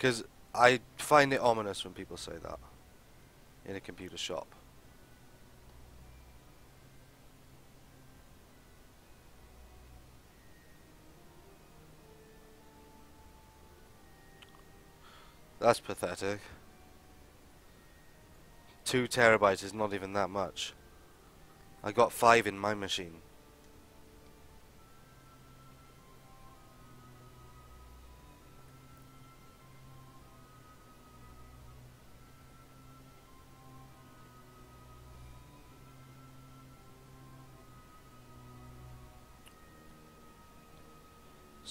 Because I find it ominous when people say that in a computer shop. That's pathetic. Two terabytes is not even that much. I got five in my machine.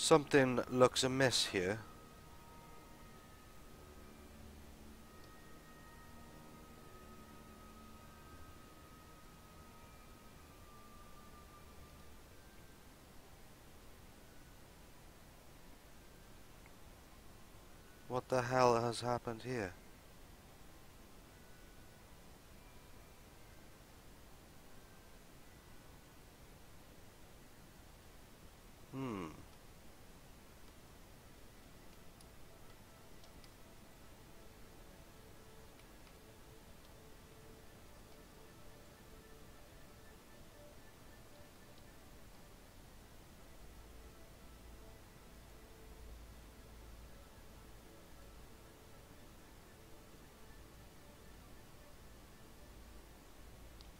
Something looks amiss here. What the hell has happened here?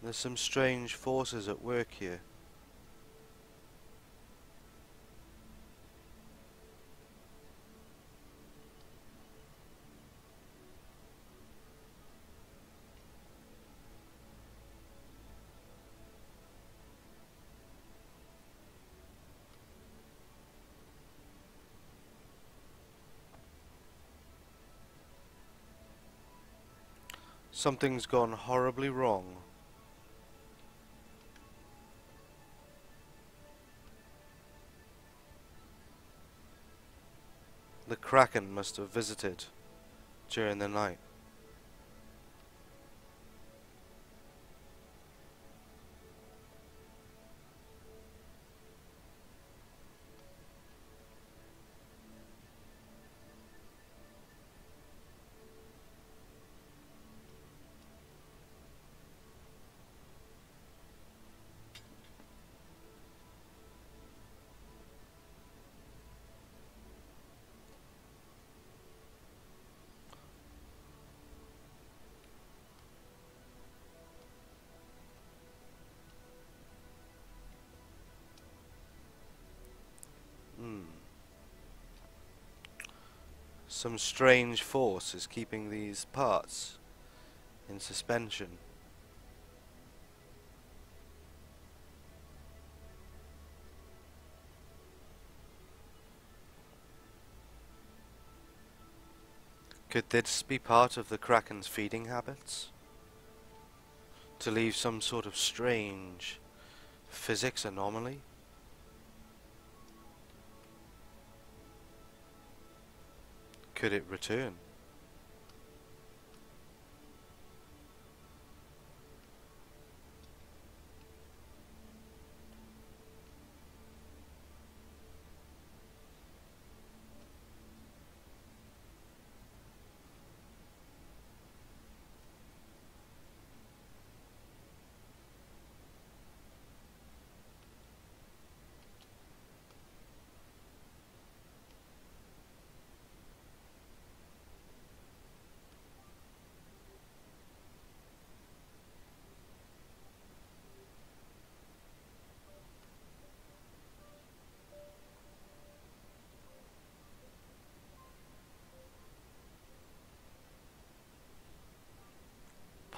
There's some strange forces at work here. Something's gone horribly wrong. The Kraken must have visited during the night. Some strange force is keeping these parts in suspension. Could this be part of the Kraken's feeding habits? To leave some sort of strange physics anomaly? Could it return?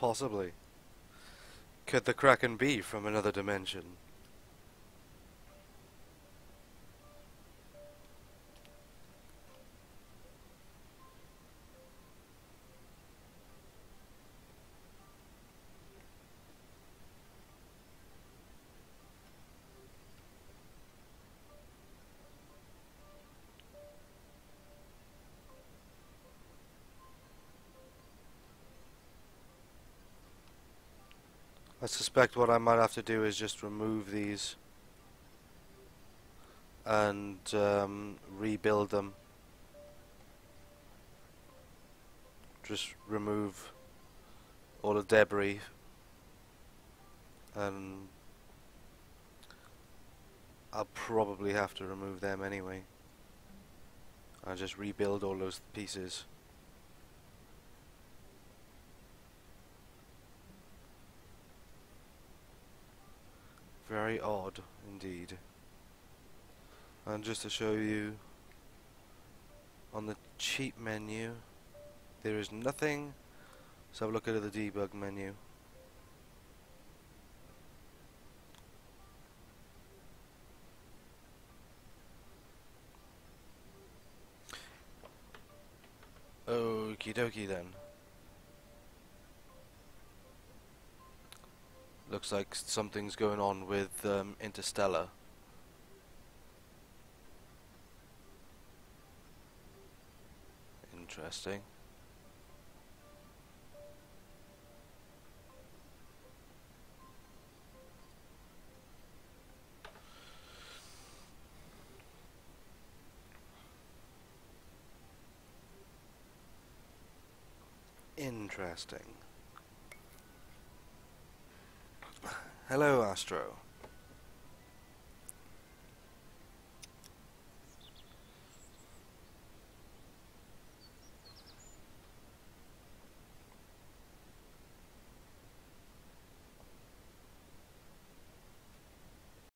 Possibly. Could the Kraken be from another dimension? I suspect what I might have to do is just remove these and um, rebuild them just remove all the debris and I'll probably have to remove them anyway. I'll just rebuild all those pieces. Very odd indeed. And just to show you on the cheap menu there is nothing let's have a look at the debug menu Okie dokie then. Looks like something's going on with um, Interstellar. Interesting. Interesting. Hello, Astro.